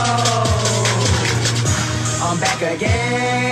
Oh. I'm back again.